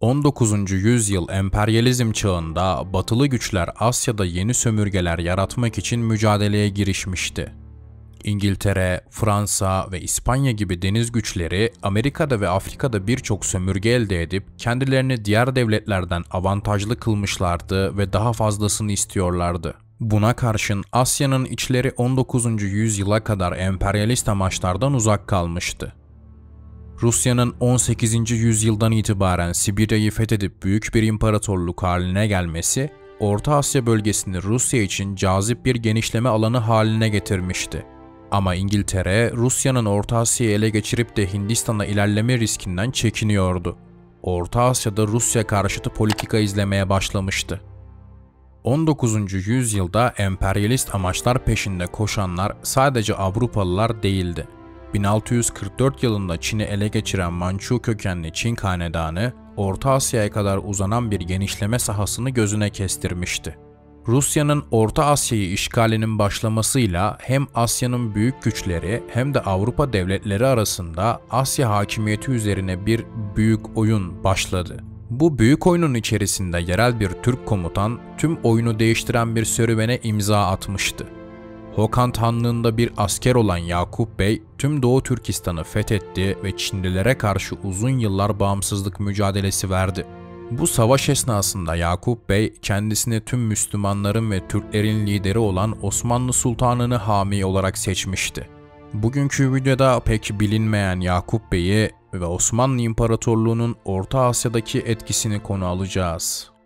19. yüzyıl emperyalizm çağında batılı güçler Asya'da yeni sömürgeler yaratmak için mücadeleye girişmişti. İngiltere, Fransa ve İspanya gibi deniz güçleri Amerika'da ve Afrika'da birçok sömürge elde edip kendilerini diğer devletlerden avantajlı kılmışlardı ve daha fazlasını istiyorlardı. Buna karşın Asya'nın içleri 19. yüzyıla kadar emperyalist amaçlardan uzak kalmıştı. Rusya'nın 18. yüzyıldan itibaren Sibirya'yı fethedip büyük bir imparatorluk haline gelmesi, Orta Asya bölgesini Rusya için cazip bir genişleme alanı haline getirmişti. Ama İngiltere, Rusya'nın Orta Asya'yı ele geçirip de Hindistan'a ilerleme riskinden çekiniyordu. Orta Asya'da Rusya karşıtı politika izlemeye başlamıştı. 19. yüzyılda emperyalist amaçlar peşinde koşanlar sadece Avrupalılar değildi. 1644 yılında Çin'i ele geçiren Mançu kökenli Çin hanedanı, Orta Asya'ya kadar uzanan bir genişleme sahasını gözüne kestirmişti. Rusya'nın Orta Asya'yı işgalinin başlamasıyla hem Asya'nın büyük güçleri hem de Avrupa devletleri arasında Asya hakimiyeti üzerine bir büyük oyun başladı. Bu büyük oyunun içerisinde yerel bir Türk komutan tüm oyunu değiştiren bir serüvene imza atmıştı. Hokan Hanlığı'nda bir asker olan Yakup Bey tüm Doğu Türkistan'ı fethetti ve Çinlilere karşı uzun yıllar bağımsızlık mücadelesi verdi. Bu savaş esnasında Yakup Bey kendisini tüm Müslümanların ve Türklerin lideri olan Osmanlı Sultanı'nı hami olarak seçmişti. Bugünkü videoda pek bilinmeyen Yakup Bey'i ve Osmanlı İmparatorluğu'nun Orta Asya'daki etkisini konu alacağız.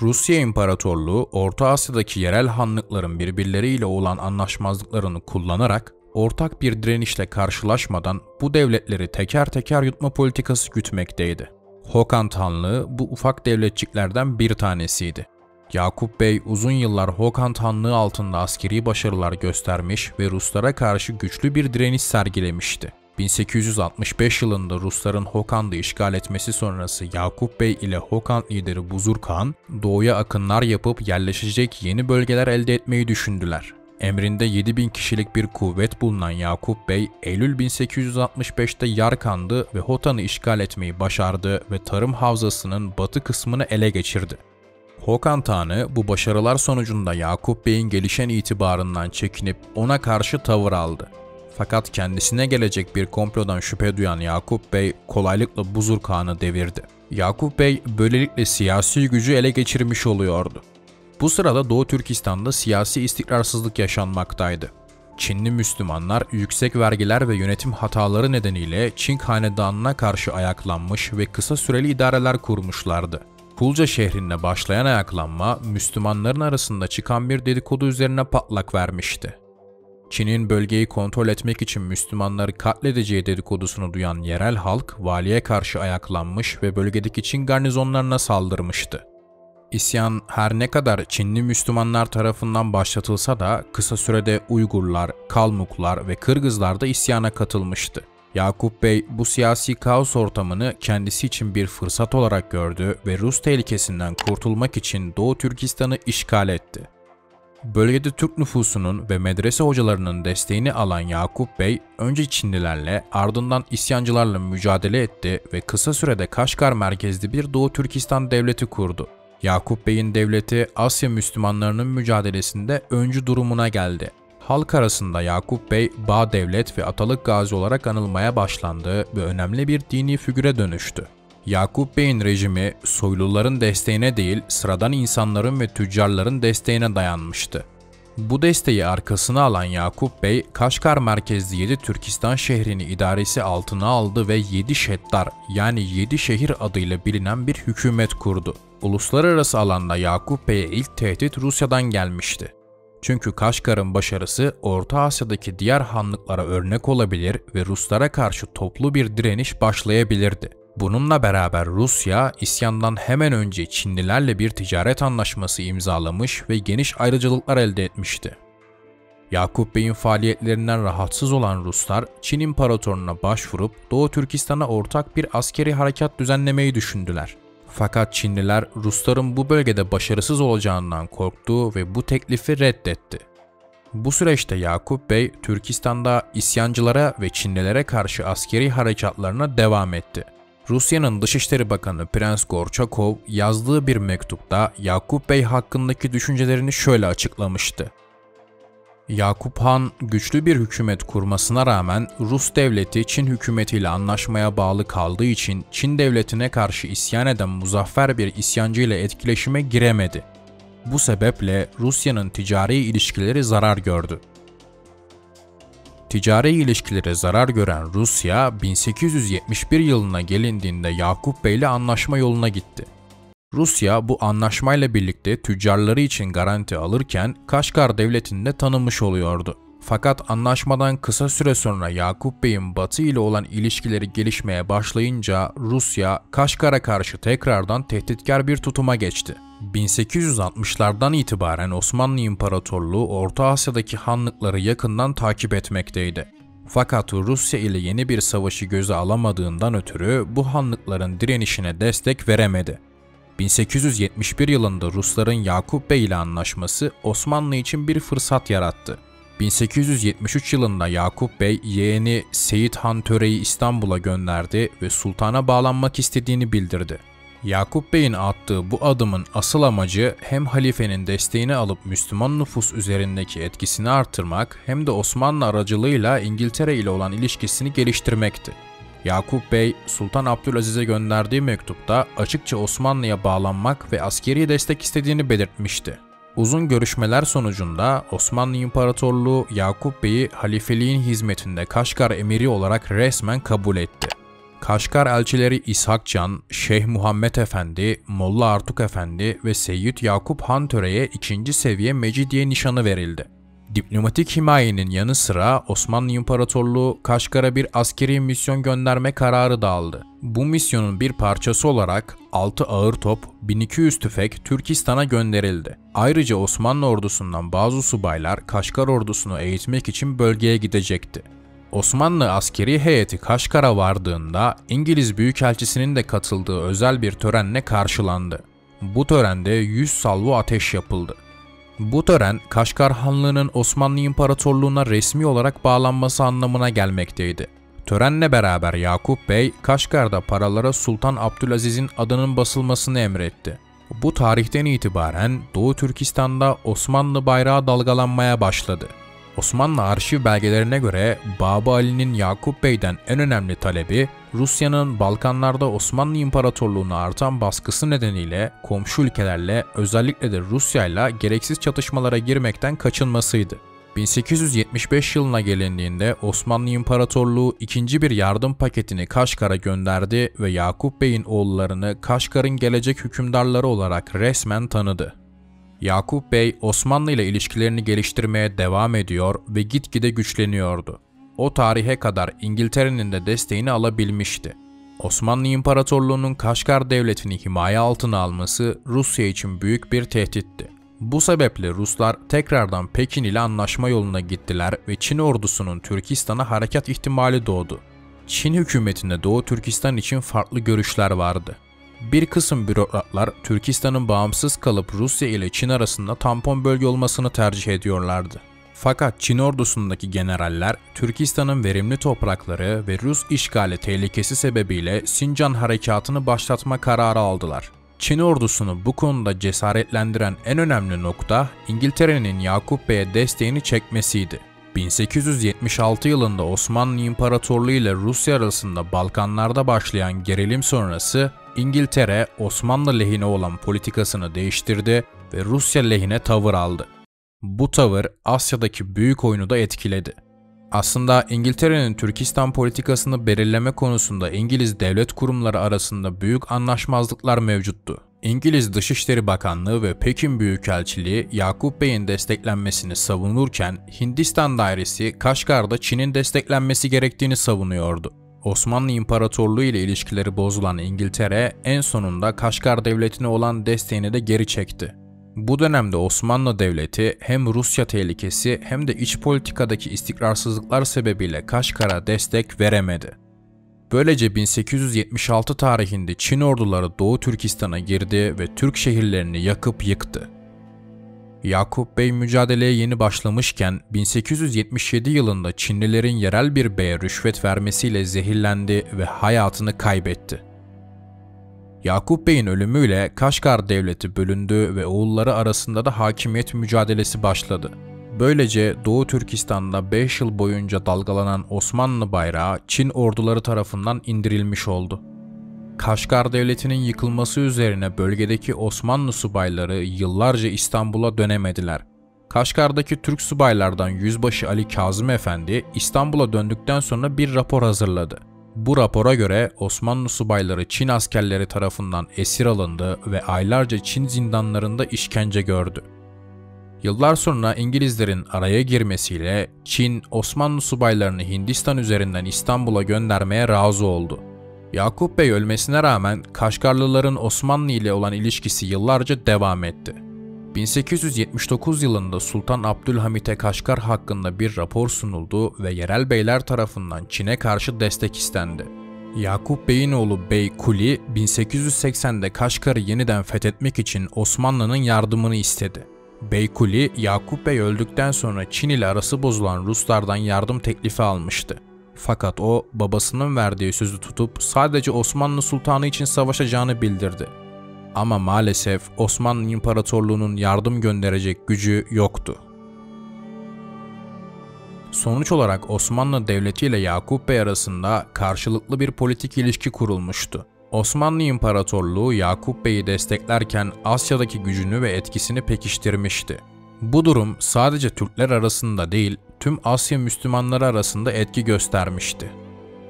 Rusya İmparatorluğu, Orta Asya'daki yerel hanlıkların birbirleriyle olan anlaşmazlıklarını kullanarak ortak bir direnişle karşılaşmadan bu devletleri teker teker yutma politikası gütmekteydi. Hokan Hanlığı bu ufak devletçiklerden bir tanesiydi. Yakup Bey uzun yıllar Hokan Hanlığı altında askeri başarılar göstermiş ve Ruslara karşı güçlü bir direniş sergilemişti. 1865 yılında Rusların Hokan'da işgal etmesi sonrası Yakup Bey ile Hokan lideri Buzur Khan, doğuya akınlar yapıp yerleşecek yeni bölgeler elde etmeyi düşündüler. Emrinde 7000 kişilik bir kuvvet bulunan Yakup Bey, Eylül 1865'te Yarkan'dı ve Hotan'ı işgal etmeyi başardı ve tarım havzasının batı kısmını ele geçirdi. Hokan Tanı bu başarılar sonucunda Yakup Bey'in gelişen itibarından çekinip ona karşı tavır aldı. Fakat kendisine gelecek bir komplodan şüphe duyan Yakup Bey kolaylıkla Buzur Kağan'ı devirdi. Yakup Bey böylelikle siyasi gücü ele geçirmiş oluyordu. Bu sırada Doğu Türkistan'da siyasi istikrarsızlık yaşanmaktaydı. Çinli Müslümanlar yüksek vergiler ve yönetim hataları nedeniyle Çin hanedanına karşı ayaklanmış ve kısa süreli idareler kurmuşlardı. Kulca şehrinde başlayan ayaklanma Müslümanların arasında çıkan bir dedikodu üzerine patlak vermişti. Çin'in bölgeyi kontrol etmek için Müslümanları katledeceği dedikodusunu duyan yerel halk valiye karşı ayaklanmış ve bölgedeki Çin garnizonlarına saldırmıştı. İsyan her ne kadar Çinli Müslümanlar tarafından başlatılsa da kısa sürede Uygurlar, Kalmuklar ve Kırgızlar da isyana katılmıştı. Yakup Bey bu siyasi kaos ortamını kendisi için bir fırsat olarak gördü ve Rus tehlikesinden kurtulmak için Doğu Türkistan'ı işgal etti. Bölgede Türk nüfusunun ve medrese hocalarının desteğini alan Yakup Bey, önce Çinlilerle ardından isyancılarla mücadele etti ve kısa sürede Kaşgar merkezli bir Doğu Türkistan devleti kurdu. Yakup Bey'in devleti Asya Müslümanlarının mücadelesinde öncü durumuna geldi. Halk arasında Yakup Bey, Bağ Devlet ve Atalık Gazi olarak anılmaya başlandı ve önemli bir dini figüre dönüştü. Yakup Bey'in rejimi soyluların desteğine değil sıradan insanların ve tüccarların desteğine dayanmıştı. Bu desteği arkasına alan Yakup Bey, Kaşgar merkezli 7 Türkistan şehrini idaresi altına aldı ve 7 Şeddar yani 7 şehir adıyla bilinen bir hükümet kurdu. Uluslararası alanda Yakup Bey'e ilk tehdit Rusya'dan gelmişti. Çünkü Kaşgar'ın başarısı Orta Asya'daki diğer hanlıklara örnek olabilir ve Ruslara karşı toplu bir direniş başlayabilirdi. Bununla beraber Rusya isyandan hemen önce Çinlilerle bir ticaret anlaşması imzalamış ve geniş ayrıcalıklar elde etmişti. Yakup Bey'in faaliyetlerinden rahatsız olan Ruslar Çin İmparatorluğu'na başvurup Doğu Türkistan'a ortak bir askeri harekat düzenlemeyi düşündüler. Fakat Çinliler Rusların bu bölgede başarısız olacağından korktu ve bu teklifi reddetti. Bu süreçte Yakup Bey, Türkistan'da isyancılara ve Çinlilere karşı askeri harekatlarına devam etti. Rusya'nın Dışişleri Bakanı Prens Gorçakov yazdığı bir mektupta Yakup Bey hakkındaki düşüncelerini şöyle açıklamıştı. Yakup Han güçlü bir hükümet kurmasına rağmen Rus devleti Çin hükümetiyle anlaşmaya bağlı kaldığı için Çin devletine karşı isyan eden muzaffer bir isyancı ile etkileşime giremedi. Bu sebeple Rusya'nın ticari ilişkileri zarar gördü. Ticari ilişkileri zarar gören Rusya 1871 yılına gelindiğinde Yakup Bey ile anlaşma yoluna gitti. Rusya bu anlaşmayla birlikte tüccarları için garanti alırken Kaşgar devletinde tanınmış oluyordu. Fakat anlaşmadan kısa süre sonra Yakup Bey'in Batı ile olan ilişkileri gelişmeye başlayınca Rusya Kaşgar'a karşı tekrardan tehditkar bir tutuma geçti. 1860'lardan itibaren Osmanlı İmparatorluğu Orta Asya'daki hanlıkları yakından takip etmekteydi. Fakat Rusya ile yeni bir savaşı göze alamadığından ötürü bu hanlıkların direnişine destek veremedi. 1871 yılında Rusların Yakup Bey ile anlaşması Osmanlı için bir fırsat yarattı. 1873 yılında Yakup Bey yeğeni Seyit Han Töre'yi İstanbul'a gönderdi ve sultana bağlanmak istediğini bildirdi. Yakup Bey'in attığı bu adımın asıl amacı hem halifenin desteğini alıp Müslüman nüfus üzerindeki etkisini artırmak hem de Osmanlı aracılığıyla İngiltere ile olan ilişkisini geliştirmekti. Yakup Bey, Sultan Abdülaziz'e gönderdiği mektupta açıkça Osmanlı'ya bağlanmak ve askeri destek istediğini belirtmişti. Uzun görüşmeler sonucunda Osmanlı İmparatorluğu Yakup Bey'i halifeliğin hizmetinde Kaşgar emiri olarak resmen kabul etti. Kaşgar elçileri İshak Can, Şeyh Muhammed Efendi, Molla Artuk Efendi ve Seyyid Yakup Han Töre'ye ikinci seviye Mecidiye nişanı verildi. Diplomatik himayenin yanı sıra Osmanlı İmparatorluğu Kaşgar'a bir askeri misyon gönderme kararı da aldı. Bu misyonun bir parçası olarak 6 ağır top, 1200 tüfek Türkistan'a gönderildi. Ayrıca Osmanlı ordusundan bazı subaylar Kaşgar ordusunu eğitmek için bölgeye gidecekti. Osmanlı askeri heyeti Kaşgar'a vardığında İngiliz Büyükelçisi'nin de katıldığı özel bir törenle karşılandı. Bu törende 100 salvo ateş yapıldı. Bu tören Kaşgar Hanlığı'nın Osmanlı İmparatorluğu'na resmi olarak bağlanması anlamına gelmekteydi. Törenle beraber Yakup Bey, Kaşgar'da paralara Sultan Abdülaziz'in adının basılmasını emretti. Bu tarihten itibaren Doğu Türkistan'da Osmanlı bayrağı dalgalanmaya başladı. Osmanlı arşiv belgelerine göre Babı Ali'nin Yakup Bey'den en önemli talebi Rusya'nın Balkanlarda Osmanlı İmparatorluğu'na artan baskısı nedeniyle komşu ülkelerle özellikle de Rusya ile gereksiz çatışmalara girmekten kaçınmasıydı. 1875 yılına gelindiğinde Osmanlı İmparatorluğu ikinci bir yardım paketini Kaşgar'a gönderdi ve Yakup Bey'in oğullarını Kaşgar'ın gelecek hükümdarları olarak resmen tanıdı. Yakup Bey Osmanlı ile ilişkilerini geliştirmeye devam ediyor ve gitgide güçleniyordu. O tarihe kadar İngiltere'nin de desteğini alabilmişti. Osmanlı İmparatorluğu'nun Kaşgar devletini himaye altına alması Rusya için büyük bir tehditti. Bu sebeple Ruslar tekrardan Pekin ile anlaşma yoluna gittiler ve Çin ordusunun Türkistan'a harekat ihtimali doğdu. Çin hükümetinde Doğu Türkistan için farklı görüşler vardı. Bir kısım bürokratlar Türkistan'ın bağımsız kalıp Rusya ile Çin arasında tampon bölge olmasını tercih ediyorlardı. Fakat Çin ordusundaki generaller Türkistan'ın verimli toprakları ve Rus işgali tehlikesi sebebiyle Sincan harekatını başlatma kararı aldılar. Çin ordusunu bu konuda cesaretlendiren en önemli nokta İngiltere'nin Yakup Bey'e desteğini çekmesiydi. 1876 yılında Osmanlı İmparatorluğu ile Rusya arasında Balkanlarda başlayan gerilim sonrası İngiltere Osmanlı lehine olan politikasını değiştirdi ve Rusya lehine tavır aldı. Bu tavır Asya'daki büyük oyunu da etkiledi. Aslında İngiltere'nin Türkistan politikasını belirleme konusunda İngiliz devlet kurumları arasında büyük anlaşmazlıklar mevcuttu. İngiliz Dışişleri Bakanlığı ve Pekin Büyükelçiliği Yakup Bey'in desteklenmesini savunurken Hindistan Dairesi Kaşgar'da Çin'in desteklenmesi gerektiğini savunuyordu. Osmanlı İmparatorluğu ile ilişkileri bozulan İngiltere en sonunda Kaşgar Devleti'ne olan desteğini de geri çekti. Bu dönemde Osmanlı Devleti hem Rusya tehlikesi hem de iç politikadaki istikrarsızlıklar sebebiyle Kaşgar'a destek veremedi. Böylece 1876 tarihinde Çin orduları Doğu Türkistan'a girdi ve Türk şehirlerini yakıp yıktı. Yakup Bey mücadeleye yeni başlamışken 1877 yılında Çinlilerin yerel bir beye rüşvet vermesiyle zehirlendi ve hayatını kaybetti. Yakup Bey'in ölümüyle Kaşgar devleti bölündü ve oğulları arasında da hakimiyet mücadelesi başladı. Böylece Doğu Türkistan'da 5 yıl boyunca dalgalanan Osmanlı bayrağı Çin orduları tarafından indirilmiş oldu. Kaşgar Devleti'nin yıkılması üzerine bölgedeki Osmanlı subayları yıllarca İstanbul'a dönemediler. Kaşgar'daki Türk subaylardan Yüzbaşı Ali Kazım Efendi İstanbul'a döndükten sonra bir rapor hazırladı. Bu rapora göre Osmanlı subayları Çin askerleri tarafından esir alındı ve aylarca Çin zindanlarında işkence gördü. Yıllar sonra İngilizlerin araya girmesiyle Çin Osmanlı subaylarını Hindistan üzerinden İstanbul'a göndermeye razı oldu. Yakup Bey ölmesine rağmen Kaşgarlıların Osmanlı ile olan ilişkisi yıllarca devam etti. 1879 yılında Sultan Abdülhamit'e Kaşgar hakkında bir rapor sunuldu ve yerel beyler tarafından Çin'e karşı destek istendi. Yakup Bey'in oğlu Bey Kuli 1880'de Kaşgar'ı yeniden fethetmek için Osmanlı'nın yardımını istedi. Beykuli, Yakup Bey öldükten sonra Çin ile arası bozulan Ruslardan yardım teklifi almıştı. Fakat o babasının verdiği sözü tutup sadece Osmanlı Sultanı için savaşacağını bildirdi. Ama maalesef Osmanlı İmparatorluğu'nun yardım gönderecek gücü yoktu. Sonuç olarak Osmanlı Devleti ile Yakup Bey arasında karşılıklı bir politik ilişki kurulmuştu. Osmanlı İmparatorluğu Yakup Bey'i desteklerken Asya'daki gücünü ve etkisini pekiştirmişti. Bu durum sadece Türkler arasında değil, tüm Asya Müslümanları arasında etki göstermişti.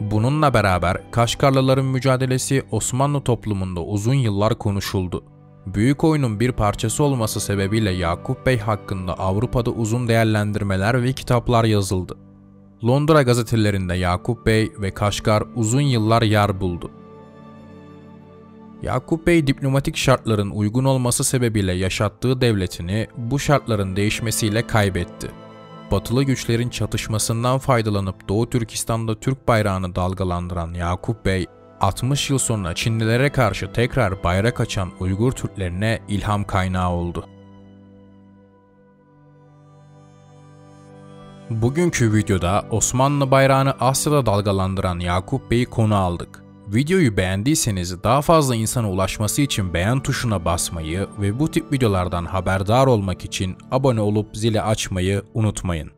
Bununla beraber Kaşgarlıların mücadelesi Osmanlı toplumunda uzun yıllar konuşuldu. Büyük oyunun bir parçası olması sebebiyle Yakup Bey hakkında Avrupa'da uzun değerlendirmeler ve kitaplar yazıldı. Londra gazetelerinde Yakup Bey ve Kaşgar uzun yıllar yer buldu. Yakup Bey diplomatik şartların uygun olması sebebiyle yaşattığı devletini bu şartların değişmesiyle kaybetti. Batılı güçlerin çatışmasından faydalanıp Doğu Türkistan'da Türk bayrağını dalgalandıran Yakup Bey, 60 yıl sonra Çinlilere karşı tekrar bayrak açan Uygur Türklerine ilham kaynağı oldu. Bugünkü videoda Osmanlı bayrağını Asya'da dalgalandıran Yakup Bey'i konu aldık. Videoyu beğendiyseniz daha fazla insana ulaşması için beğen tuşuna basmayı ve bu tip videolardan haberdar olmak için abone olup zili açmayı unutmayın.